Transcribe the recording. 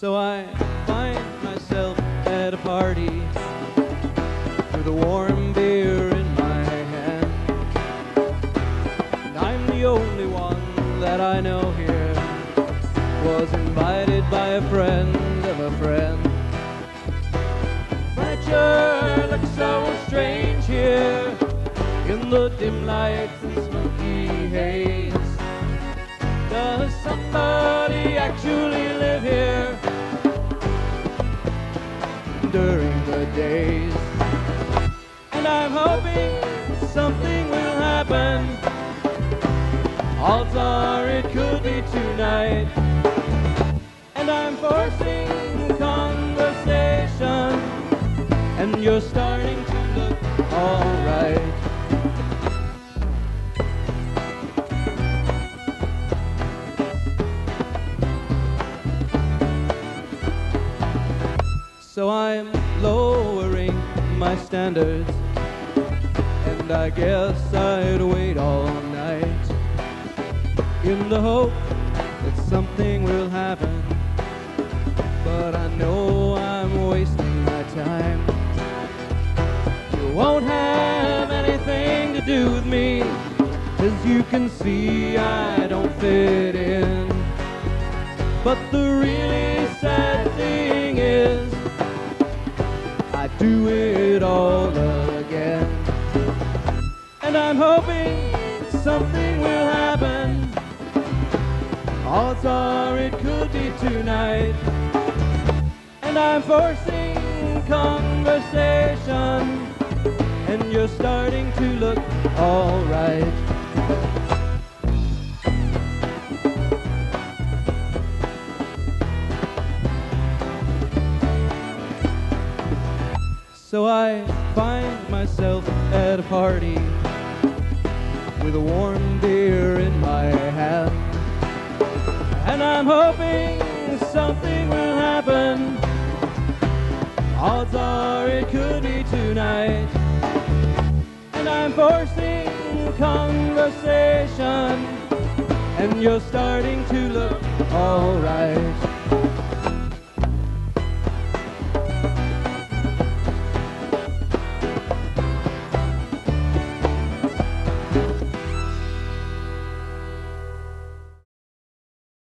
So I find myself at a party with a warm beer in my hand. And I'm the only one that I know here. Was invited by a friend of a friend. Furniture looks so strange here in the dim lights and smoky haze. Does somebody actually live here during the days? And I'm hoping something will happen. Odds are it could be tonight. And I'm forcing conversation. And you're starting So I'm lowering my standards. And I guess I'd wait all night in the hope that something will happen. But I know I'm wasting my time. You won't have anything to do with me. As you can see, I don't fit in. But the really I do it all again. And I'm hoping something will happen. Odds are it could be tonight. And I'm forcing conversation. And you're starting to look So I find myself at a party with a warm beer in my hand. And I'm hoping something will happen. Odds are it could be tonight. And I'm forcing conversation. And you're starting to look alright.